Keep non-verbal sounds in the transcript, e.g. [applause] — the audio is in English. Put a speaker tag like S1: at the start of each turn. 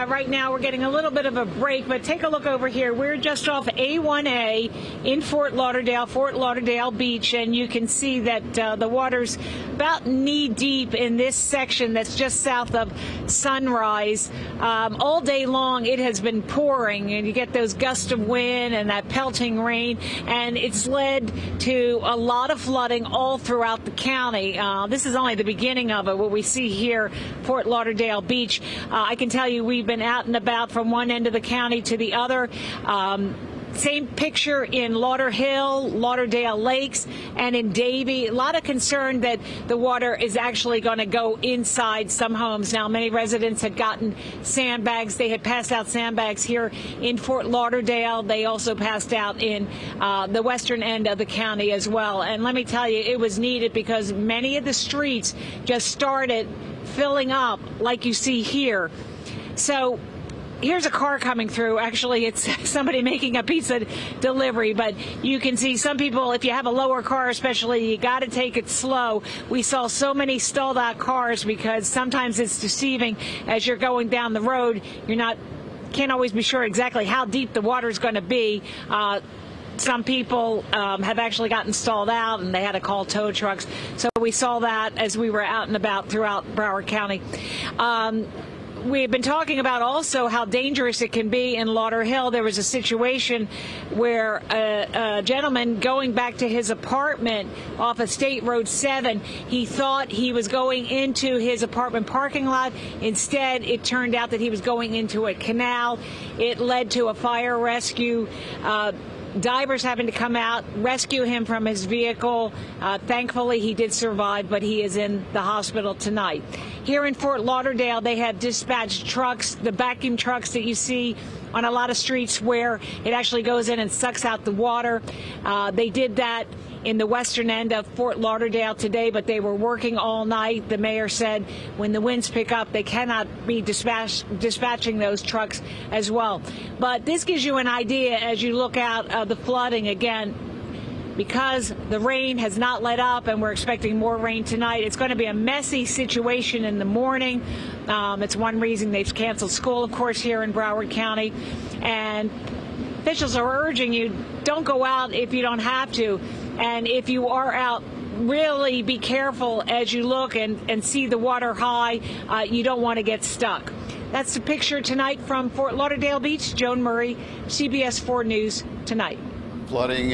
S1: Uh, right now, we're getting a little bit of a break, but take a look over here. We're just off A1A in Fort Lauderdale, Fort Lauderdale Beach, and you can see that uh, the water's about knee deep in this section that's just south of Sunrise. Um, all day long, it has been pouring, and you get those gusts of wind and that pelting rain, and it's led to a lot of flooding all throughout the county. Uh, this is only the beginning of it, what we see here, Fort Lauderdale Beach. Uh, I can tell you we've been out and about from one end of the county to the other. Um, same picture in Lauderhill, Lauderdale Lakes, and in Davie. A lot of concern that the water is actually going to go inside some homes. Now, many residents had gotten sandbags. They had passed out sandbags here in Fort Lauderdale. They also passed out in uh, the western end of the county as well. And let me tell you, it was needed because many of the streets just started filling up like you see here. So here's a car coming through. Actually, it's [laughs] somebody making a pizza delivery, but you can see some people, if you have a lower car, especially, you got to take it slow. We saw so many stalled out cars because sometimes it's deceiving as you're going down the road. You're not, can't always be sure exactly how deep the water is going to be. Uh, some people um, have actually gotten stalled out and they had to call tow trucks. So we saw that as we were out and about throughout Broward County. Um, we've been talking about also how dangerous it can be in Lauderhill. There was a situation where a, a, gentleman going back to his apartment off of State Road 7, he thought he was going into his apartment parking lot. Instead, it turned out that he was going into a canal. It led to a fire rescue. Uh, divers having to come out, rescue him from his vehicle. Uh, thankfully, he did survive, but he is in the hospital tonight. Here in Fort Lauderdale, they have dispatched trucks, the vacuum trucks that you see on a lot of streets where it actually goes in and sucks out the water. Uh, they did that in the western end of Fort Lauderdale today, but they were working all night. The mayor said when the winds pick up, they cannot be dispatch, dispatching those trucks as well. But this gives you an idea as you look out of the flooding again because the rain has not let up and we're expecting more rain tonight. It's going to be a messy situation in the morning. Um, it's one reason they've canceled school, of course, here in Broward County. And officials are urging you don't go out if you don't have to. And if you are out, really be careful as you look and, and see the water high. Uh, you don't want to get stuck. That's the picture tonight from Fort Lauderdale Beach. Joan Murray, CBS 4 News, tonight.
S2: Flooding.